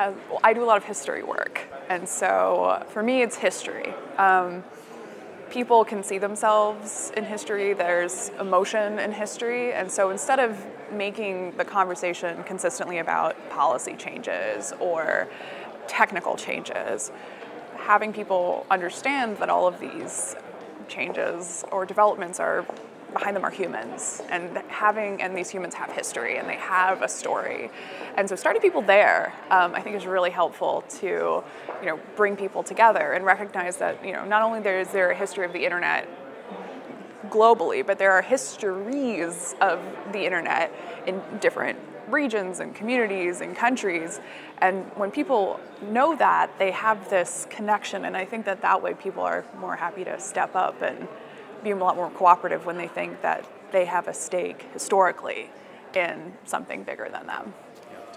uh, I do a lot of history work, and so for me, it's history. Um, people can see themselves in history. There's emotion in history, and so instead of making the conversation consistently about policy changes or technical changes, having people understand that all of these changes or developments are behind them are humans and having and these humans have history and they have a story and so starting people there um, i think is really helpful to you know bring people together and recognize that you know not only there is there a history of the internet globally but there are histories of the internet in different regions and communities and countries. And when people know that, they have this connection. And I think that that way people are more happy to step up and be a lot more cooperative when they think that they have a stake historically in something bigger than them.